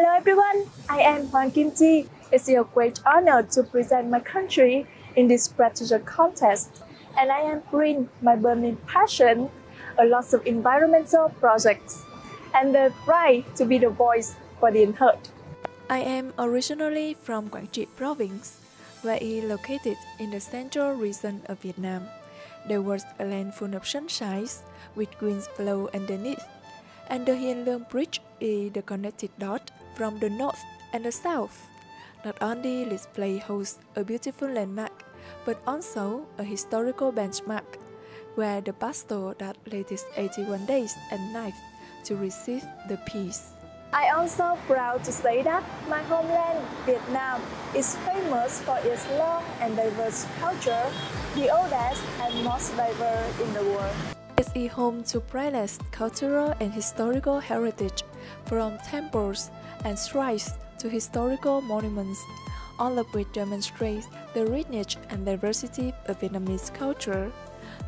Hello everyone, I am Hoàng Kim Chi. It's a great honor to present my country in this prestigious contest, and I am bringing my burning passion, a lot of environmental projects, and the right to be the voice for the unheard. I am originally from Trị province, where it is located in the central region of Vietnam. There was a land full of sunshine with greens flow underneath, and the Hiền Lương Bridge is the connected dot from the north and the south. Not only this place hosts a beautiful landmark, but also a historical benchmark, where the pastor that latest 81 days and nights to receive the peace. I also proud to say that my homeland, Vietnam, is famous for its long and diverse culture, the oldest and most diverse in the world. It is home to priceless cultural and historical heritage, from temples and shrines to historical monuments, all of which demonstrate the richness and diversity of Vietnamese culture.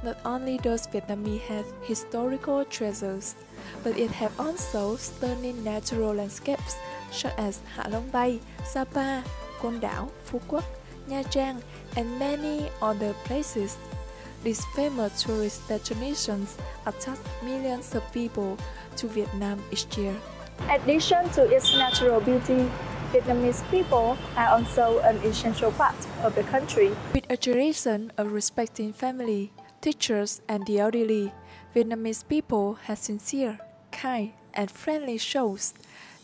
Not only does Vietnam have historical treasures, but it has also stunning natural landscapes such as Hạ Long Bay, Sapa, Côn Đảo, Phú Quốc, Nha Trang, and many other places. These famous tourist destinations attract millions of people to Vietnam each year. Addition to its natural beauty, Vietnamese people are also an essential part of the country. With a tradition of respecting family, teachers, and the elderly, Vietnamese people have sincere, kind, and friendly shows.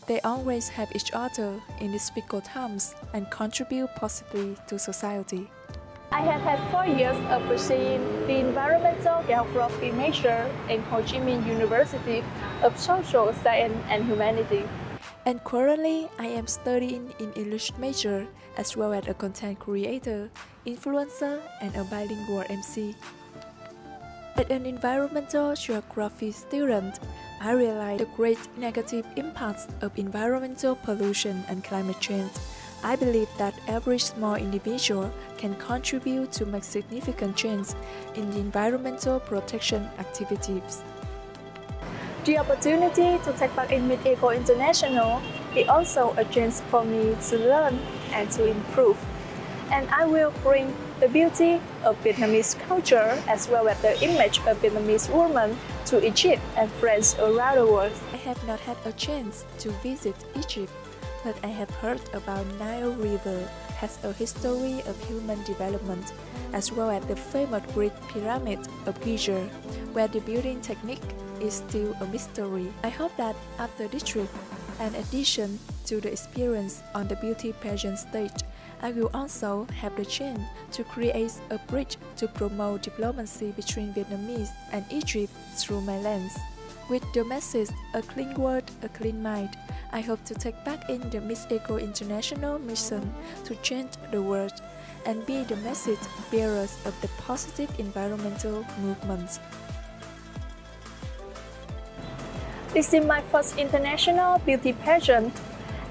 They always help each other in difficult times and contribute positively to society. I have had four years of pursuing the environmental geography major in Ho Chi Minh University of Social Science and Humanity. And currently, I am studying in English major as well as a content creator, influencer, and a bilingual MC. As an environmental geography student, I realized the great negative impacts of environmental pollution and climate change. I believe that every small individual can contribute to make significant change in the environmental protection activities. The opportunity to take part in Miss Eco International is also a chance for me to learn and to improve. And I will bring the beauty of Vietnamese culture as well as the image of Vietnamese women to Egypt and friends around the world. I have not had a chance to visit Egypt, but I have heard about Nile River has a history of human development, as well as the famous Great Pyramid of Giza, where the building technique is still a mystery. I hope that after this trip, in addition to the experience on the beauty pageant stage, I will also have the chance to create a bridge to promote diplomacy between Vietnamese and Egypt through my lens. With the message A Clean World, A Clean Mind, I hope to take back in the Miss Eco International mission to change the world and be the message bearers of the positive environmental movement. This is my first international beauty pageant,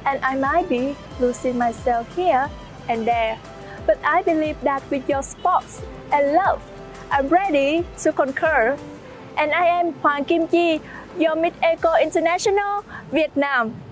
and I might be losing myself here and there. But I believe that with your sports and love, I'm ready to conquer. And I am Hoàng Kim Chi, your Mid Eco International Việt Nam.